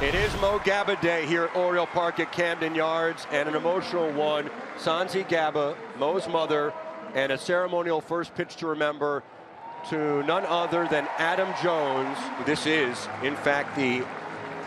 It is Mo Gaba Day here at Oriole Park at Camden Yards, and an emotional one. Sonsy Gaba, Mo's mother, and a ceremonial first pitch to remember to none other than Adam Jones. This is, in fact, the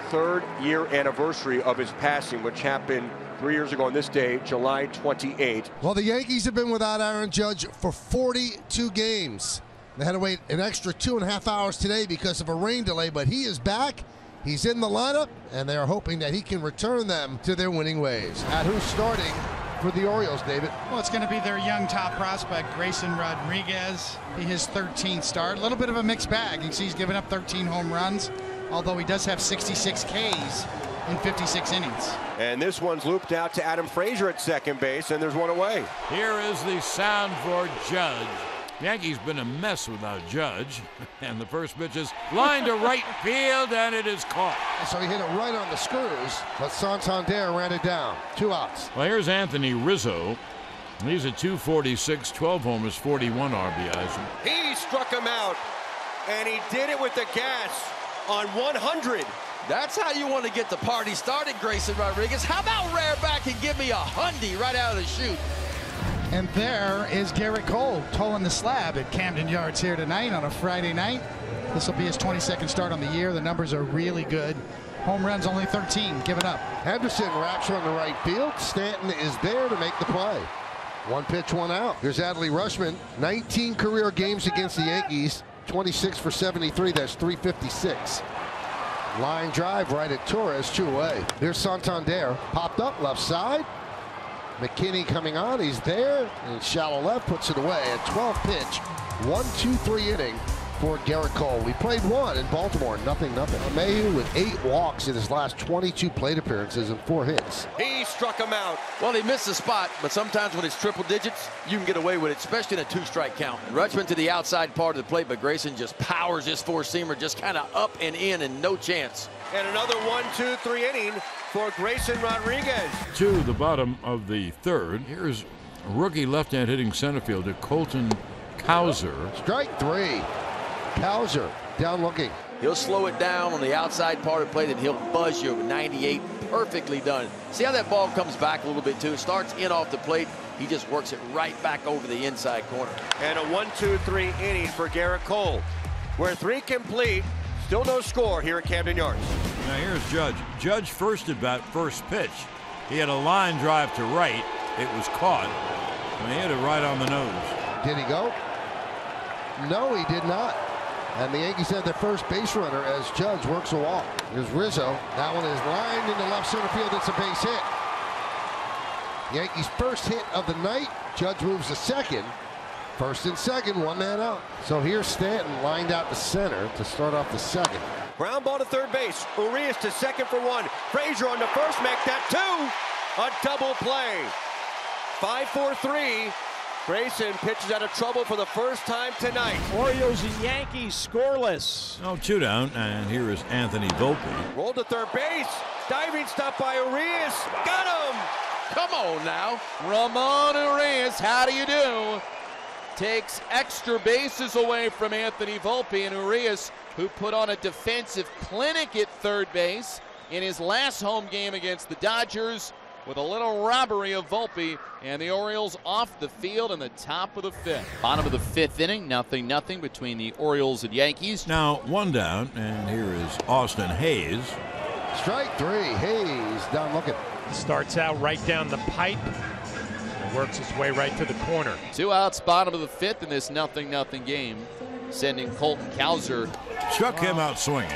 third year anniversary of his passing, which happened three years ago on this day, July 28. Well, the Yankees have been without Aaron Judge for 42 games. They had to wait an extra two and a half hours today because of a rain delay, but he is back. He's in the lineup, and they are hoping that he can return them to their winning ways. At who's starting for the Orioles, David? Well, it's going to be their young top prospect, Grayson Rodriguez. Be his 13th start. A little bit of a mixed bag. You see, he's given up 13 home runs, although he does have 66 Ks in 56 innings. And this one's looped out to Adam Frazier at second base, and there's one away. Here is the sound for Judge. Yankees been a mess without Judge. And the first pitch is lined to right field, and it is caught. So he hit it right on the screws, but Santander ran it down. Two outs. Well, here's Anthony Rizzo. He's at 246, 12 homers, 41 RBIs. He struck him out, and he did it with the gas on 100. That's how you want to get the party started, Grayson Rodriguez. How about rear back and give me a hundy right out of the chute? And there is Gerrit Cole toeing the slab at Camden Yards here tonight on a Friday night. This will be his 22nd start on the year. The numbers are really good. Home runs only 13 given up. Henderson wraps on the right field. Stanton is there to make the play. One pitch, one out. Here's Adley Rutschman. 19 career games against the Yankees. 26 for 73. That's 356. Line drive right at Torres, two away. Here's Santander. Popped up left side. McKinney coming on. He's there. And shallow left puts it away. A 12 pitch. One, two, three inning for Gerrit Cole. We played one in Baltimore. Nothing, nothing. Mayhew with eight walks in his last 22 plate appearances and four hits. He struck him out. Well, he missed the spot, but sometimes when it's triple digits, you can get away with it, especially in a two-strike count. Rutschman to the outside part of the plate, but Grayson just powers this four-seamer just kind of up and in and no chance. And another one, two, three inning for Grayson Rodriguez. To the bottom of the third. Here's rookie left-hand hitting center fielder Colton Cowser. Strike three. Cowser down looking. He'll slow it down on the outside part of the plate and he'll buzz you. 98, perfectly done. See how that ball comes back a little bit too? Starts in off the plate. He just works it right back over the inside corner. And a one, two, three inning for Gerrit Cole. We're three complete. Still no score here at Camden Yards. Now here's Judge. Judge first at bat, first pitch. He had a line drive to right. It was caught. And he hit it right on the nose. Did he go? No, he did not. And the Yankees had their first base runner as Judge works a walk. Here's Rizzo. That one is lined into left center field. It's a base hit. Yankees first hit of the night. Judge moves to second. First and second, one man out. So here's Stanton lined out to center to start off the second. Ground ball to third base. Urias to second for one. Frazier on the first, make that two. A double play. 5-4-3. Grayson pitches out of trouble for the first time tonight. Orioles and Yankees scoreless. Oh, two down, and here is Anthony Volpe. Rolled to third base. Diving stop by Urias. Got him. Come on now. Ramon Urias, how do you do? Takes extra bases away from Anthony Volpe and Urias, who put on a defensive clinic at third base in his last home game against the Dodgers with a little robbery of Volpe and the Orioles off the field in the top of the fifth. Bottom of the fifth inning, nothing nothing between the Orioles and Yankees. Now one down, and here is Austin Hays. Strike three. Hays down looking. Starts out right down the pipe works his way right to the corner. Two outs, bottom of the fifth in this nothing nothing game, sending Colton Cowser. Struck him out swinging.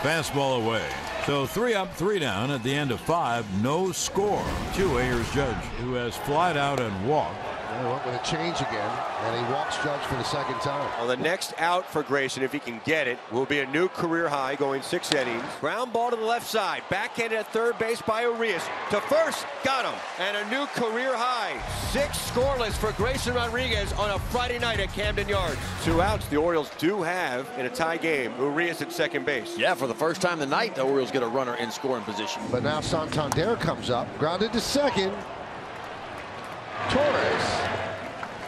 Fastball away. So three up, three down at the end of five, no score. Two Ayers Judge, who has flied out and walked. They went with a change again, and he walks Judge for the second time. Well, the next out for Grayson, if he can get it, will be a new career high going six innings. Ground ball to the left side. Backhanded at third base by Urias. To first, got him. And a new career high. Six scoreless for Grayson Rodriguez on a Friday night at Camden Yards. Two outs the Orioles do have in a tie game. Urias at second base. Yeah, for the first time tonight, the Orioles get a runner in scoring position. But now Santander comes up, grounded to second. Torres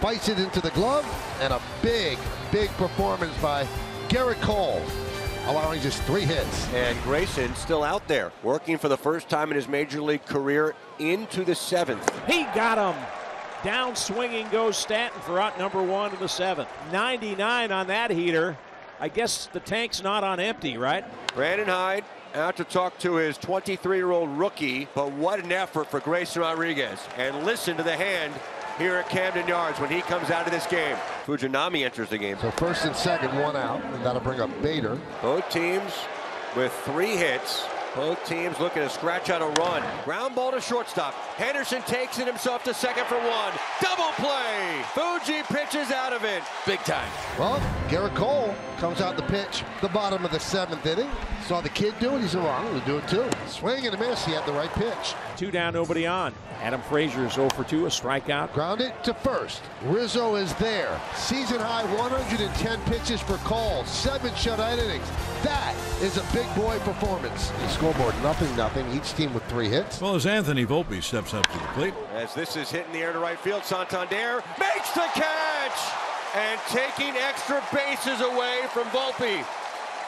fights it into the glove, and a big, big performance by Gerrit Cole. allowing just three hits. And Grayson still out there, working for the first time in his major league career into the seventh. He got him. Down swinging goes Stanton for out number one in the seventh. 99 on that heater. I guess the tank's not on empty, right? Brandon Hyde out to talk to his 23-year-old rookie, but what an effort for Grayson Rodriguez. And listen to the hand here at Camden Yards when he comes out of this game. Fujinami enters the game. So first and second, one out, and that'll bring up Bader. Both teams with three hits. Both teams looking to scratch out a run. Ground ball to shortstop. Henderson takes it himself to second for one. Double play. Fuji pitches out of it. Big time. Well, Gerrit Cole comes out the pitch, the bottom of the seventh inning. Saw the kid do it. He's wrong. He'll do it too. Swing and a miss. He had the right pitch. Two down, nobody on. Adam Frazier is 0 for 2, a strikeout. Grounded to first. Rizzo is there. Season high 110 pitches for Cole. Seven shutout innings. That is a big boy performance. The scoreboard nothing nothing. Each team with three hits. Well, as Anthony Volpe steps up to the plate. As this is hitting the air to right field, Santander makes the catch and taking extra bases away from Volpe.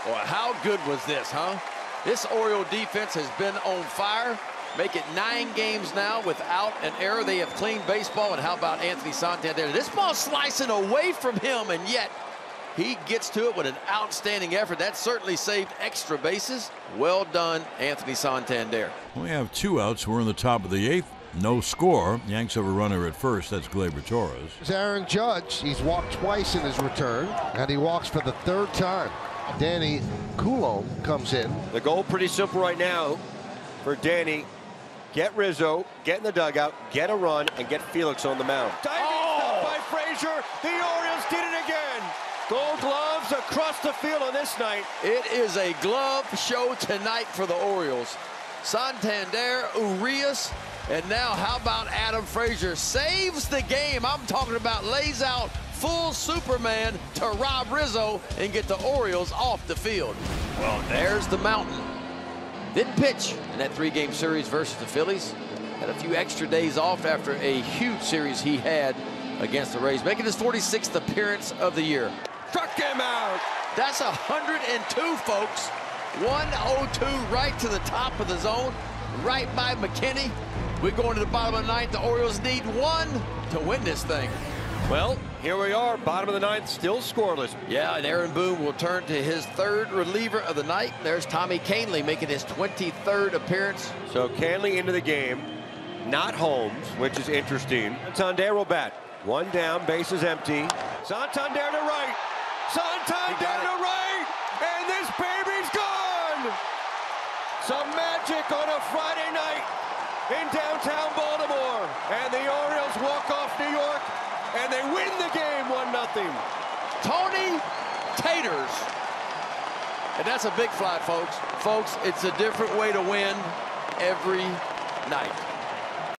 Well, how good was this, huh? This Oriole defense has been on fire. Make it nine games now without an error. They have cleaned baseball. And how about Anthony Santander? This ball slicing away from him, and yet he gets to it with an outstanding effort. That certainly saved extra bases. Well done, Anthony Santander. We have two outs. We're in the top of the eighth. No score. Yanks have a runner at first. That's Gleyber Torres. There's Aaron Judge. He's walked twice in his return, and he walks for the third time. Danny Coulombe comes in. The goal pretty simple right now for Danny. Get Rizzo, get in the dugout, get a run, and get Felix on the mound. Diving oh. by Frazier. The Orioles did it again. Gold gloves across the field on this night. It is a glove show tonight for the Orioles. Santander, Urias, and now how about Adam Frazier saves the game. I'm talking about lays out full Superman to Rob Rizzo and get the Orioles off the field. Well, there's the mountain. Didn't pitch in that three-game series versus the Phillies. Had a few extra days off after a huge series he had against the Rays, making his 46th appearance of the year. Struck him out. That's 102, folks. 102 right to the top of the zone, right by McKinney. We're going to the bottom of the ninth. The Orioles need one to win this thing. Well, here we are, bottom of the ninth, still scoreless. Yeah, and Aaron Boone will turn to his third reliever of the night. There's Tommy Kahnle making his 23rd appearance. So Canley into the game, not Holmes, which is interesting. Santander will bat. One down, base is empty. Santander to right. Santander to right. And this baby's gone. Some magic on a Friday night in downtown Baltimore. And the Orioles walk off New York and they win the game 1 0. Tony Taters. And that's a big fly, folks. Folks, it's a different way to win every night.